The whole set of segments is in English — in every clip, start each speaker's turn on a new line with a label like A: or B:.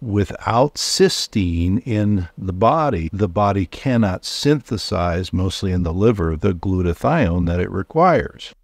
A: without cysteine in the body, the body cannot synthesize, mostly in the liver, the glutathione that it requires.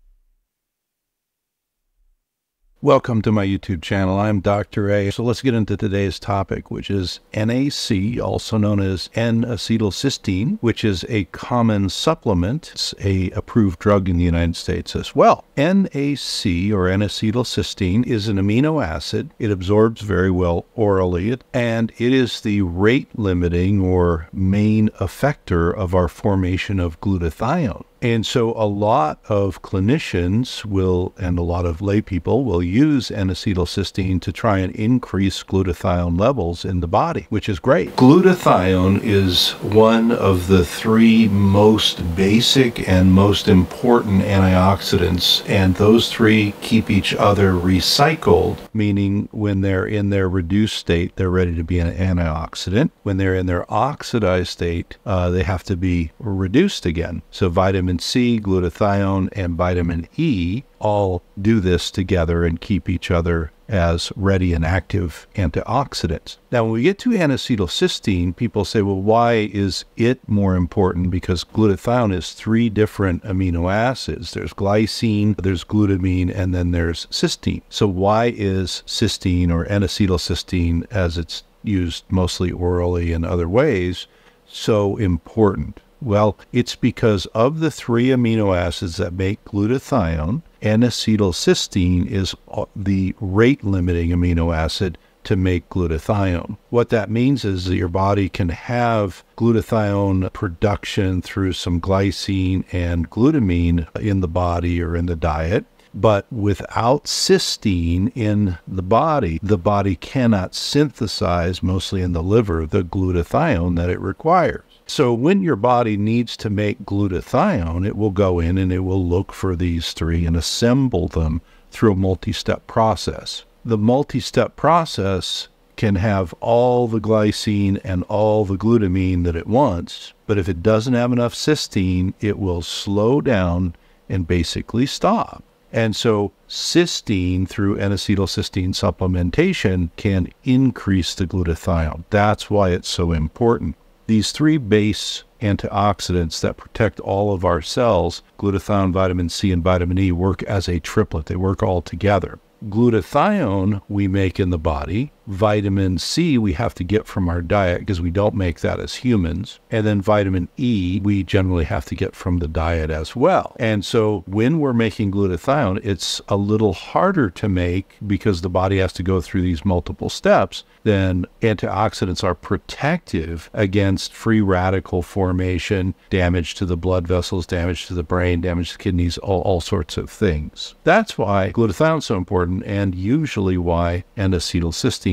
A: Welcome to my YouTube channel. I'm Dr. A. So let's get into today's topic, which is NAC, also known as N-acetylcysteine, which is a common supplement. It's a approved drug in the United States as well. NAC or N-acetylcysteine is an amino acid. It absorbs very well orally, and it is the rate limiting or main effector of our formation of glutathione. And so a lot of clinicians will, and a lot of lay people will use N-acetylcysteine to try and increase glutathione levels in the body, which is great. Glutathione is one of the three most basic and most important antioxidants, and those three keep each other recycled, meaning when they're in their reduced state, they're ready to be an antioxidant. When they're in their oxidized state, uh, they have to be reduced again. So vitamin vitamin C, glutathione, and vitamin E all do this together and keep each other as ready and active antioxidants. Now, when we get to N-acetylcysteine, people say, well, why is it more important? Because glutathione is three different amino acids. There's glycine, there's glutamine, and then there's cysteine. So why is cysteine or N-acetylcysteine, as it's used mostly orally and other ways, so important? Well, it's because of the three amino acids that make glutathione, N-acetylcysteine is uh, the rate limiting amino acid to make glutathione. What that means is that your body can have glutathione production through some glycine and glutamine in the body or in the diet. But without cysteine in the body, the body cannot synthesize, mostly in the liver, the glutathione that it requires. So when your body needs to make glutathione, it will go in and it will look for these three and assemble them through a multi-step process. The multi-step process can have all the glycine and all the glutamine that it wants, but if it doesn't have enough cysteine, it will slow down and basically stop. And so cysteine through N-acetylcysteine supplementation can increase the glutathione. That's why it's so important. These three base antioxidants that protect all of our cells, glutathione, vitamin C, and vitamin E, work as a triplet. They work all together. Glutathione we make in the body, vitamin C we have to get from our diet because we don't make that as humans. And then vitamin E we generally have to get from the diet as well. And so when we're making glutathione, it's a little harder to make because the body has to go through these multiple steps. Then antioxidants are protective against free radical formation, damage to the blood vessels, damage to the brain, damage to kidneys, all, all sorts of things. That's why glutathione is so important and usually why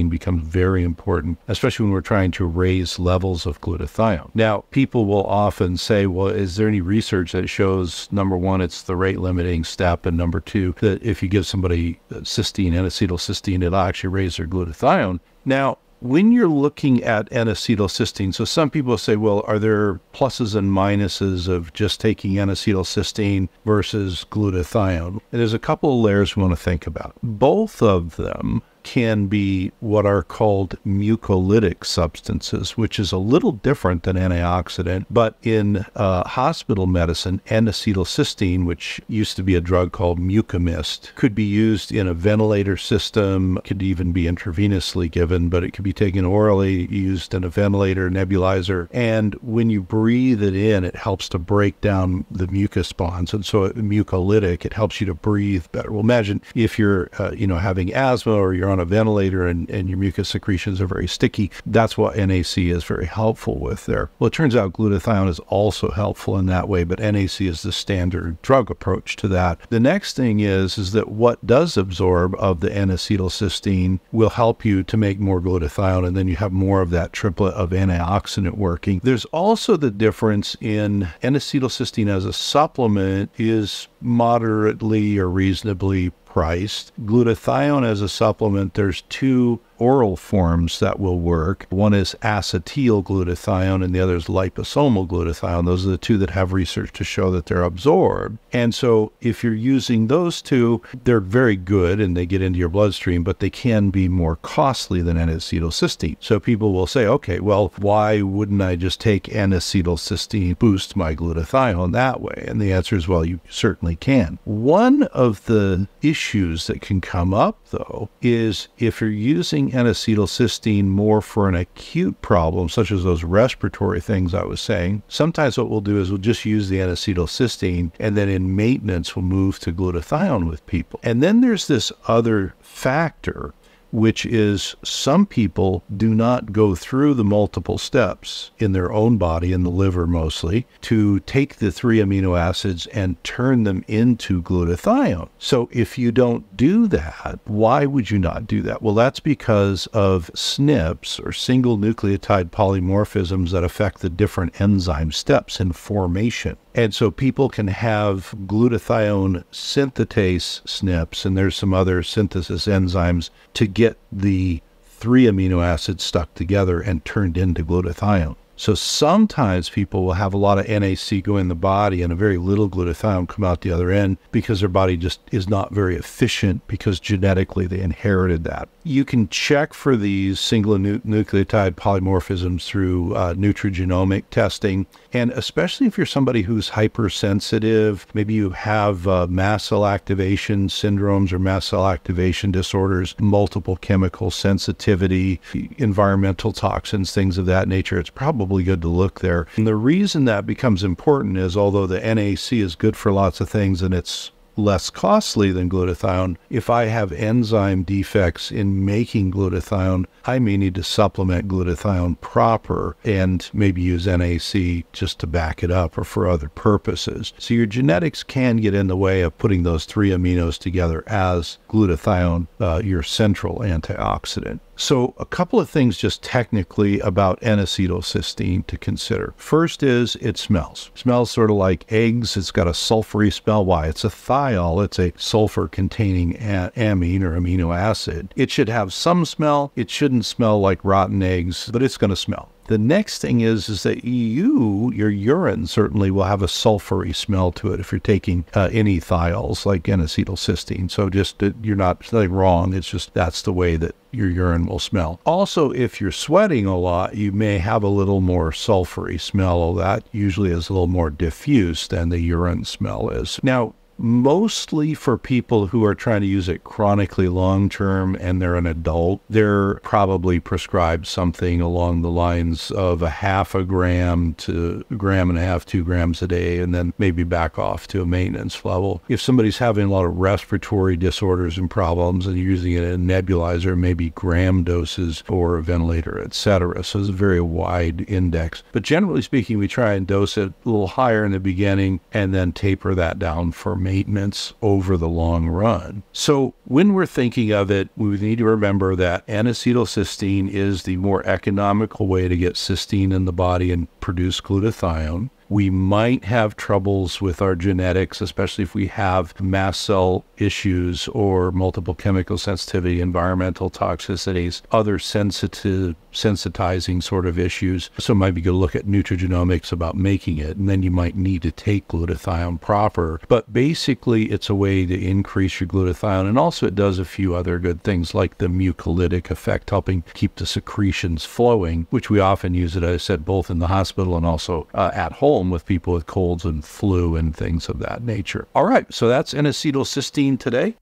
A: N-acetylcysteine becomes very important, especially when we're trying to raise levels of glutathione. Now, people will often say, well, is there any research that shows, number one, it's the rate limiting step, and number two, that if you give somebody uh, cysteine, N-acetylcysteine, it'll actually raise their glutathione? Now, when you're looking at N-acetylcysteine, so some people say, well, are there pluses and minuses of just taking N-acetylcysteine versus glutathione? And there's a couple of layers we want to think about. Both of them can be what are called mucolytic substances, which is a little different than antioxidant. But in uh, hospital medicine, N-acetylcysteine, which used to be a drug called Mucomyst, could be used in a ventilator system, could even be intravenously given, but it could be taken orally, used in a ventilator, nebulizer. And when you breathe it in, it helps to break down the mucus bonds. And so mucolytic, it helps you to breathe better. Well, imagine if you're, uh, you know, having asthma or you're on a ventilator and, and your mucus secretions are very sticky. That's what NAC is very helpful with there. Well, it turns out glutathione is also helpful in that way, but NAC is the standard drug approach to that. The next thing is, is that what does absorb of the N-acetylcysteine will help you to make more glutathione, and then you have more of that triplet of antioxidant working. There's also the difference in N-acetylcysteine as a supplement is moderately or reasonably priced. Glutathione as a supplement, there's two oral forms that will work. One is acetyl glutathione and the other is liposomal glutathione. Those are the two that have research to show that they're absorbed. And so if you're using those two, they're very good and they get into your bloodstream, but they can be more costly than N-acetylcysteine. So people will say, okay, well, why wouldn't I just take N-acetylcysteine, boost my glutathione that way? And the answer is, well, you certainly can. One of the issues that can come up, though, is if you're using N-acetylcysteine more for an acute problem, such as those respiratory things I was saying, sometimes what we'll do is we'll just use the N-acetylcysteine and then in maintenance we'll move to glutathione with people. And then there's this other factor which is some people do not go through the multiple steps in their own body, in the liver mostly, to take the three amino acids and turn them into glutathione. So if you don't do that, why would you not do that? Well, that's because of SNPs or single nucleotide polymorphisms that affect the different enzyme steps in formation. And so people can have glutathione synthetase SNPs, and there's some other synthesis enzymes to get the three amino acids stuck together and turned into glutathione. So sometimes people will have a lot of NAC go in the body and a very little glutathione come out the other end because their body just is not very efficient because genetically they inherited that. You can check for these single nu- nucleotide polymorphisms through uh, nutrigenomic testing. And especially if you're somebody who's hypersensitive, maybe you have uh, mast cell activation syndromes or mast cell activation disorders, multiple chemical sensitivity, environmental toxins, things of that nature, it's probably probably good to look there. And the reason that becomes important is although the NAC is good for lots of things and it's less costly than glutathione. If I have enzyme defects in making glutathione, I may need to supplement glutathione proper and maybe use NAC just to back it up or for other purposes. So your genetics can get in the way of putting those three aminos together as glutathione, uh, your central antioxidant. So, a couple of things just technically about N acetylcysteine to consider. First is it smells. It smells sort of like eggs. It's got a sulfury smell. Why? It's a thiol. It's a sulfur containing amine or amino acid. It should have some smell. It shouldn't smell like rotten eggs, but it's going to smell. The next thing is is that you, your urine certainly will have a sulfury smell to it if you're taking uh, any thiols like N-acetylcysteine. So just uh, you're not nothing wrong. It's just that's the way that your urine will smell. Also, if you're sweating a lot, you may have a little more sulfury smell. That usually is a little more diffuse than the urine smell is. Now, mostly for people who are trying to use it chronically long term and they're an adult, they're probably prescribed something along the lines of a half a gram to a gram and a half, two grams a day, and then maybe back off to a maintenance level. If somebody's having a lot of respiratory disorders and problems and using it in a nebulizer, maybe gram doses or a ventilator, etc. So it's a very wide index. But generally speaking, we try and dose it a little higher in the beginning and then taper that down for maintenance over the long run. So when we're thinking of it, we need to remember that N-acetylcysteine is the more economical way to get cysteine in the body and produce glutathione we might have troubles with our genetics, especially if we have mast cell issues or multiple chemical sensitivity, environmental toxicities, other sensitive sensitizing sort of issues. So maybe you look at nutrigenomics about making it, and then you might need to take glutathione proper. But basically, it's a way to increase your glutathione, and also it does a few other good things like the mucolytic effect, helping keep the secretions flowing, which we often use it, as I said, both in the hospital and also uh, at home home with people with colds and flu and things of that nature. All right, so that's N-acetylcysteine today.